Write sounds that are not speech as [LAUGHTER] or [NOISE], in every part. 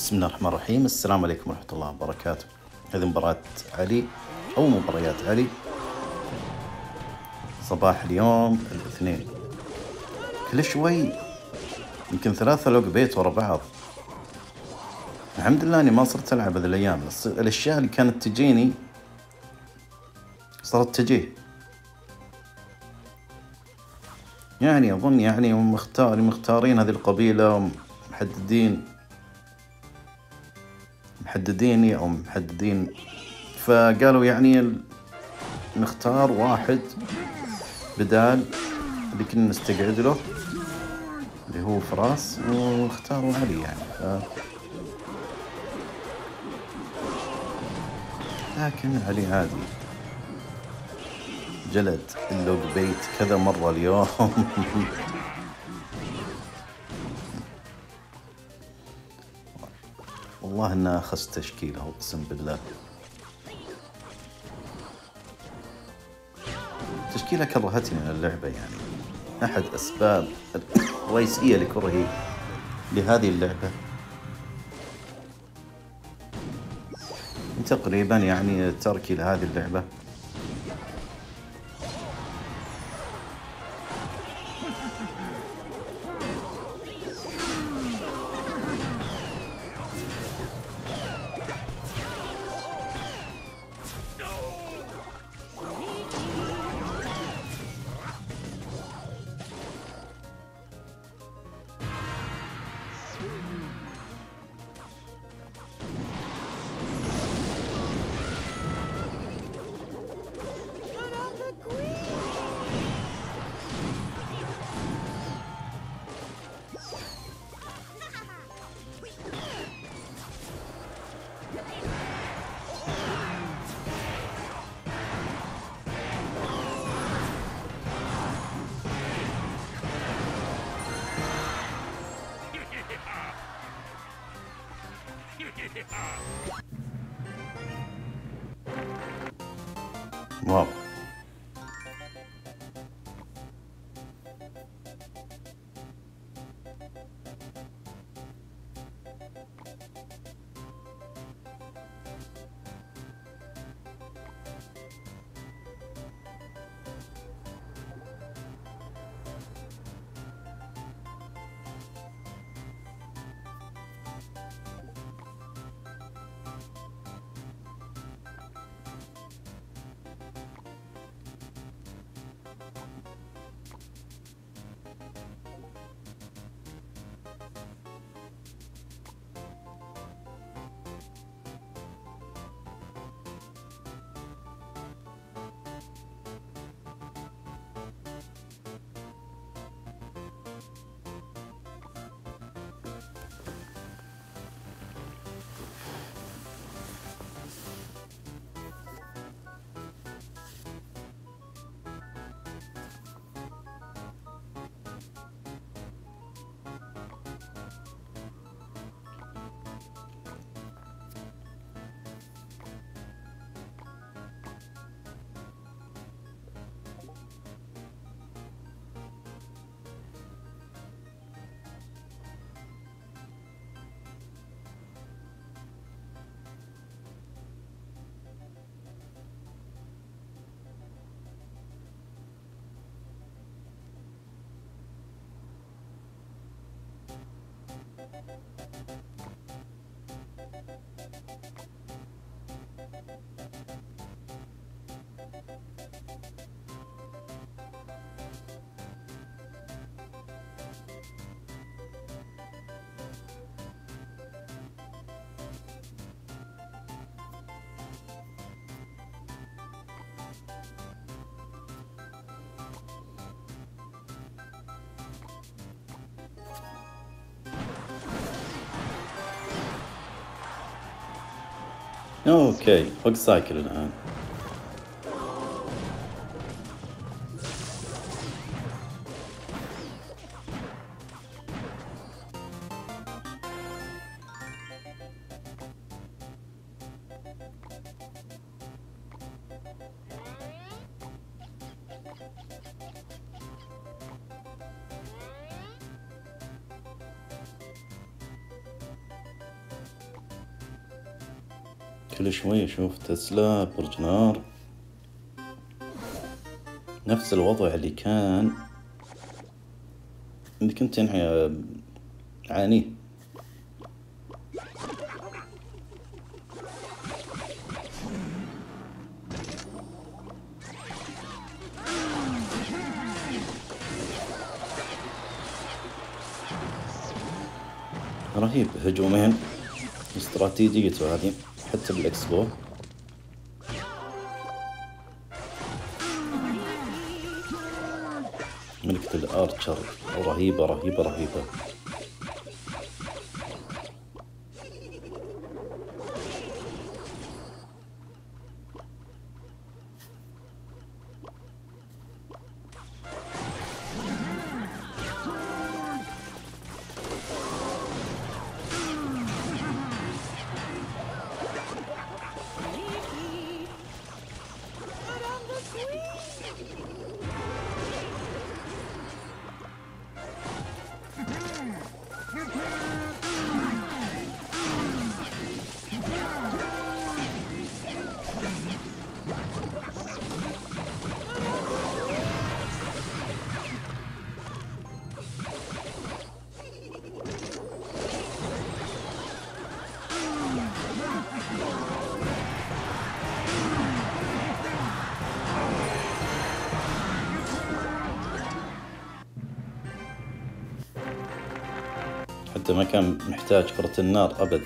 بسم الله الرحمن الرحيم. السلام عليكم ورحمة الله وبركاته. هذه مباراة علي أو مباريات علي. صباح اليوم الاثنين. كل شوي يمكن ثلاثة لوج بيت ورا بعض. الحمد لله إني ما صرت ألعب هذه الأيام الأشياء اللي كانت تجيني صارت تجي. يعني أظن يعني هم مختار مختارين هذه القبيلة محددين أو محددين. فقالوا يعني نختار واحد بدال اللي كنا نستقعد له اللي هو فراس واختاروا علي يعني. ف... لكن علي عادي جلد اللوج بيت كذا مرة اليوم. [LAUGHS] والله انها اخذت تشكيلة اقسم بالله. تشكيلة كرهتني من اللعبة يعني. أحد أسباب الرئيسية لكرهي لهذه اللعبة. تقريبا يعني تركي لهذه اللعبة. Okay, looks like it. كل شوي أشوف تسلا برج نار نفس الوضع اللي كان اللي كنت يعني عانيه رهيب هجومين استراتيجيته هذه. حتى بالإكسبو. ملكة الأرشر. رهيبة رهيبة رهيبة. ما كان محتاج كرة النار أبد.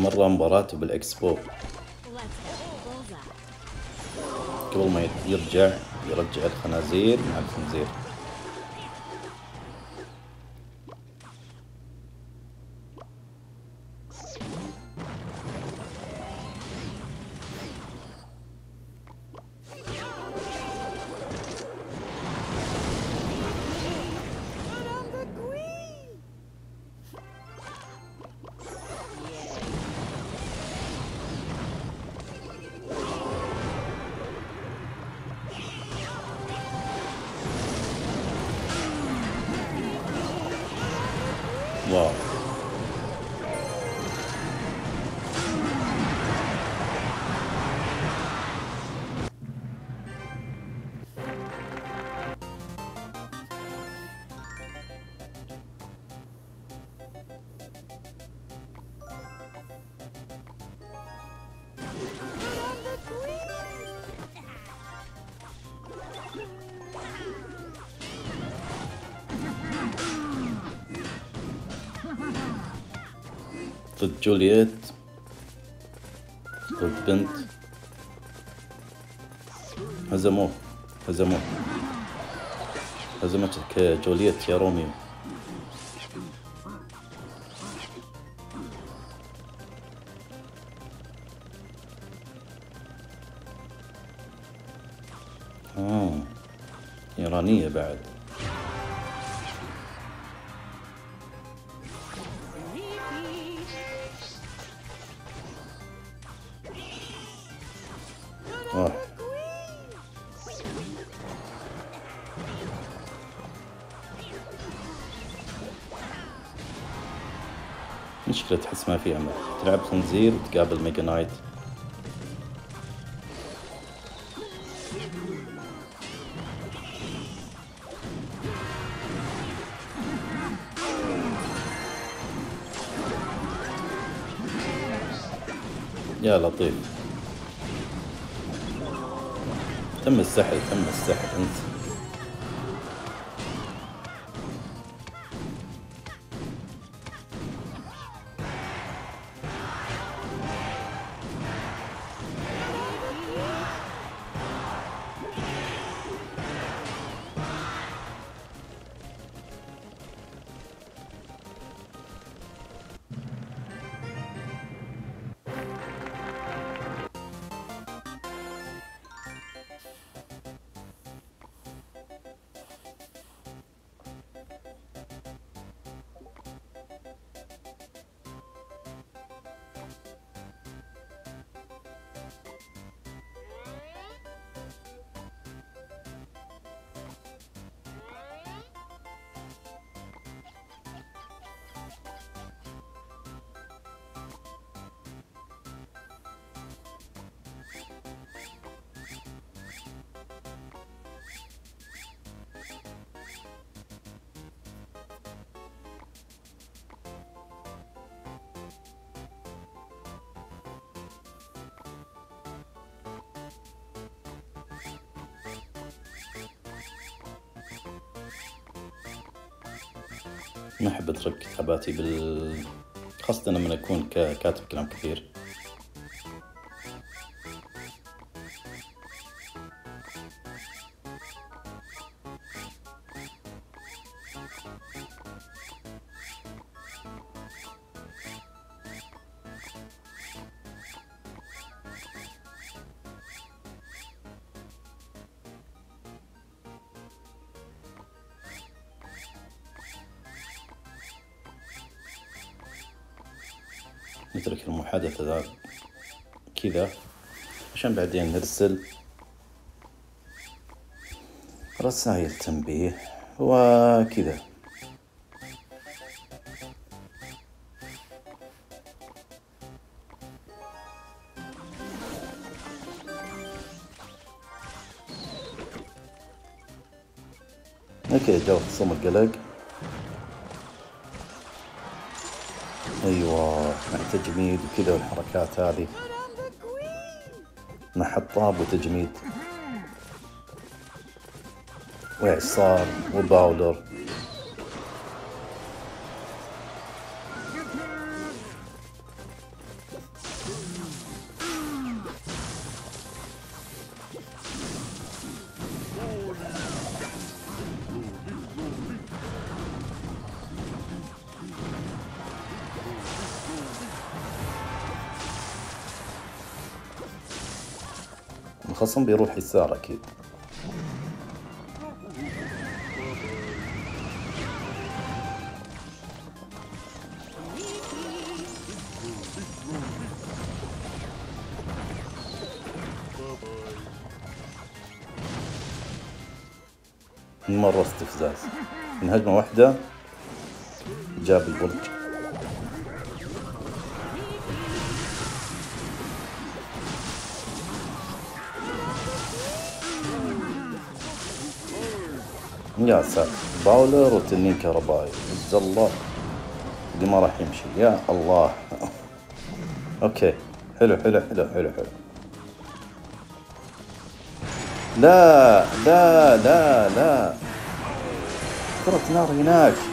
المرة مباراته بالإكسبو. قبل ما يرجع يرجع الخنازير مع الخنزير. ضد جولييت ضد بنت هزموه هزموه. هزمتك جولييت يا روميو. فكرة تحس ما في أمل تلعب خنزير وتقابل ميجا نايت. يا لطيف. تم السحر تم السحر انت. ما أحب أترك كتاباتي بال خاصة لما أكون كاتب كلام كثير نترك المحادثة ذا كذا عشان بعدين نرسل رسائل تنبيه وكذا. OK جو خصوم القلق أيوه مع تجميد وكذا والحركات هذه. مع حطاب وتجميد. واعصار وباولر الخصم بيروح يسار أكيد. مرة استفزاز. من هجمة واحدة جاب البرج يا ساتر باولر وتنين كهربائي عز الله. دي ما راح يمشي. يا الله. [LAUGHS] أوكي. حلو حلو حلو حلو حلو. لا لا لا لا. كرة نار هناك.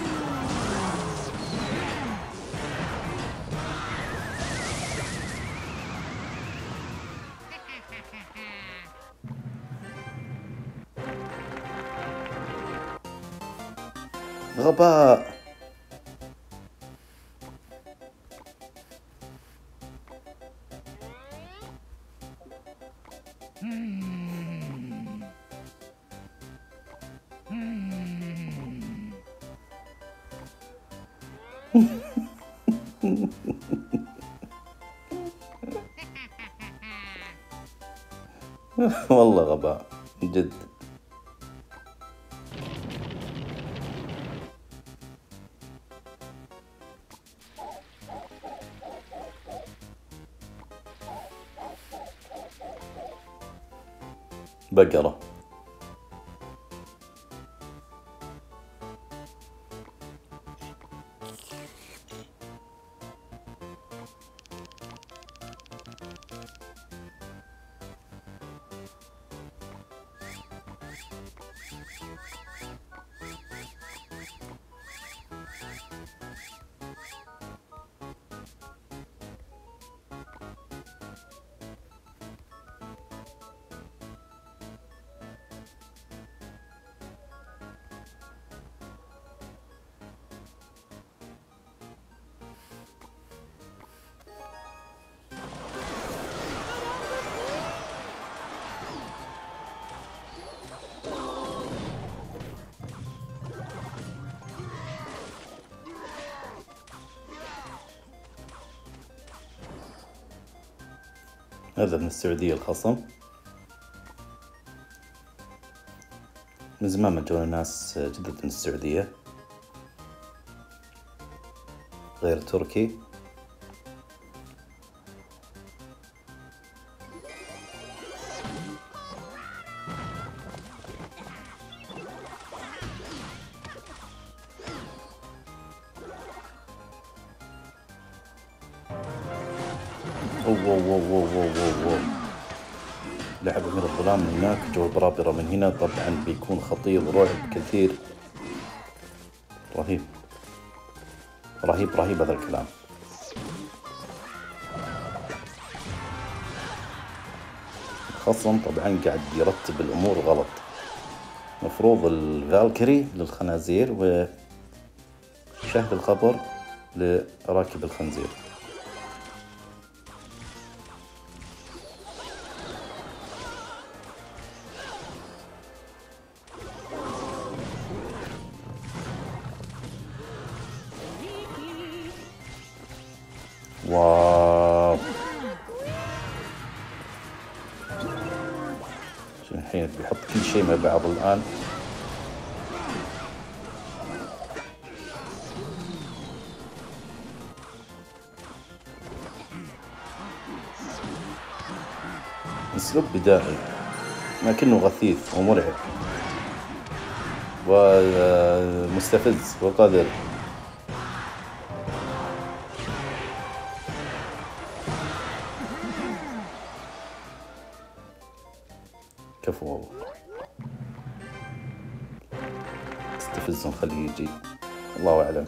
غباء [LAUGHS] والله غباء جد. بقرة. هذا من السعودية الخصم من زمان ما جونا ناس جدد من السعودية. غير تركي. جو برابرة من هنا. طبعا بيكون خطير رعب كثير. رهيب. رهيب رهيب هذا الكلام. الخصم طبعا قاعد يرتب الأمور غلط. مفروض الفالكري للخنازير وشهد الخبر لراكب الخنزير. الآن. أسلوب بدائي لكنه غثيث ومرعب ومستفز وقذر. كفو. استفزهم خليه يجي الله أعلم.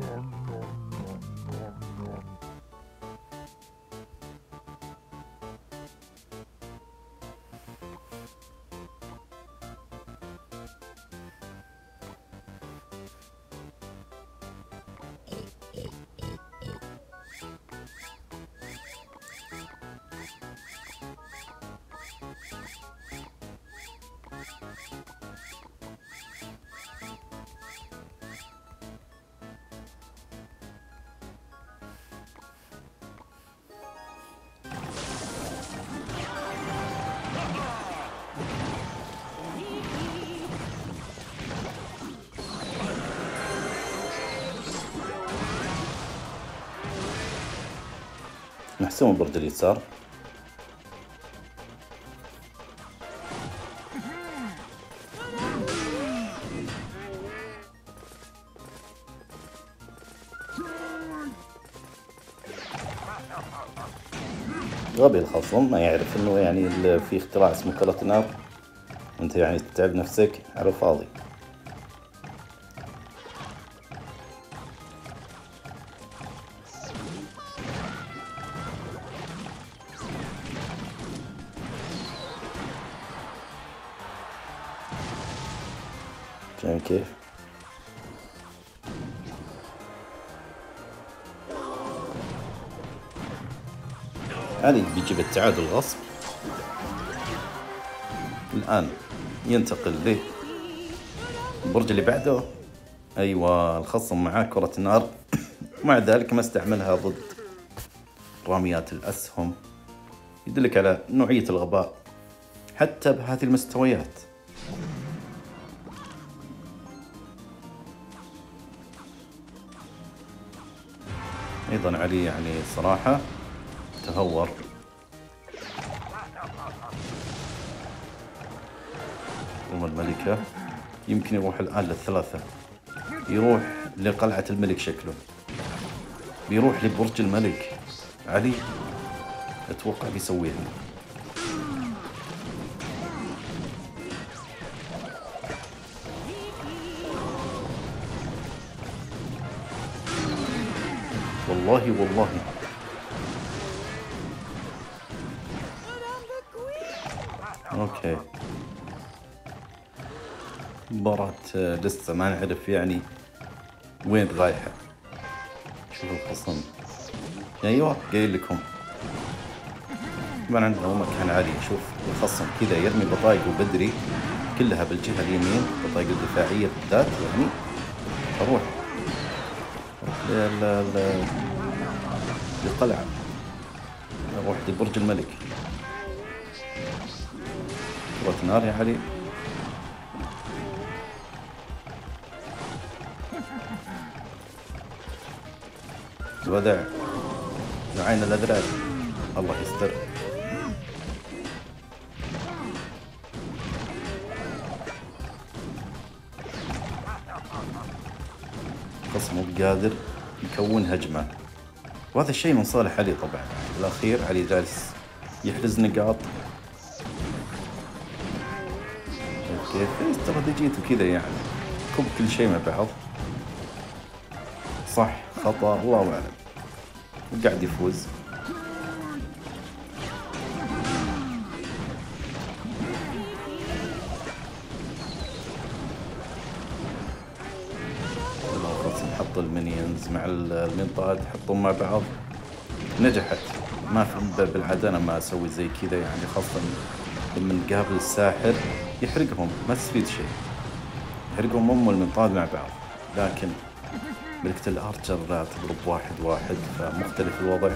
Yeah. محسوم برج اليسار. غبي الخصم ما يعرف إنه يعني في اختراع اسمه كرة نار وانت يعني تتعب نفسك على الفاضي. هذه بيجيب التعادل غصب الآن ينتقل له البرج اللي بعده. أيوة الخصم معاه كرة نار. [COUGHS] مع ذلك ما استعملها ضد راميات الأسهم. يدلك على نوعية الغباء حتى بهذه المستويات. أيضا علي يعني صراحة. تهور أم الملكة. يمكن يروح الآن للثلاثة. يروح لقلعة الملك شكله. بيروح لبرج الملك. علي أتوقع بيسويها. والله والله. أوكي مباراة لسه ما نعرف يعني وين رايحة. شوفوا الخصم. أيوه قايل لكم. طبعا عندنا مكان عالي. شوف الخصم كذا يرمي بطايقه بدري كلها بالجهة اليمين بطايق الدفاعية بالذات يعني. أروح. للقلعة أروح لبرج الملك. كرة نار يا علي الوداع نوعين الأذرار الله يستر. خصم مو قادر يكون هجمة. وهذا الشيء من صالح علي طبعا. بالأخير علي جالس يحرز نقاط. استراتيجيته كذا يعني. كب كل شيء مع بعض. صح خطأ الله أعلم. وقاعد يفوز. نحط ال minions مع المنطاد تحطهم مع بعض. نجحت. ما في بالعادة أنا ما أسوي زي كذا يعني خاصة لما نقابل الساحر يحرقهم ما تستفيد شيء. يحرقهم ام المنطاد مع بعض لكن ملكة ال archer لا تضرب واحد واحد فمختلف الوضع.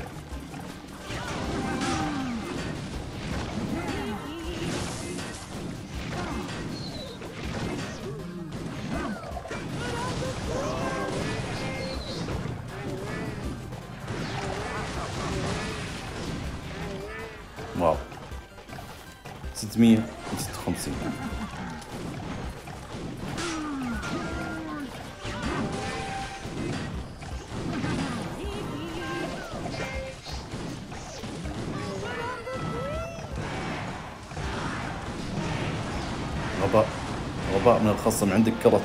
غباء من الخصم عندك كرة.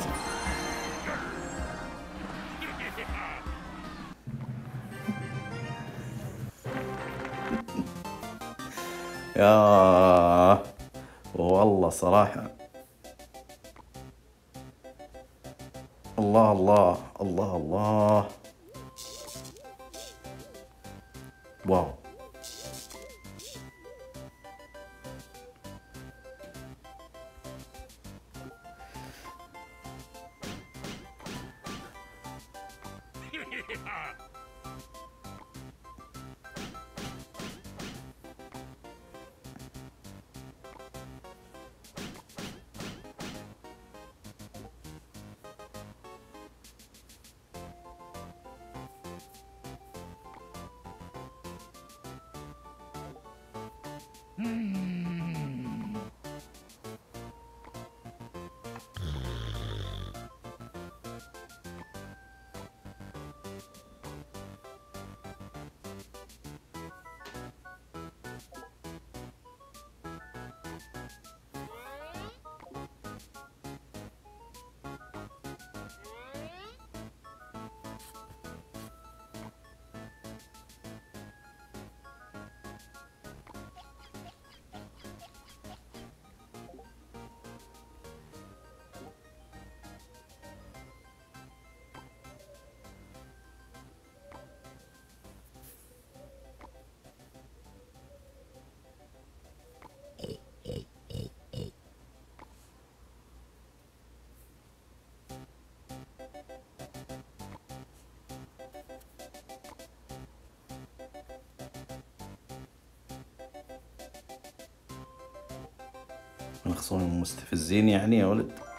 يا والله صراحة. الله الله الله الله. واو. Mm. من خصوم مستفزين يعني يا ولد.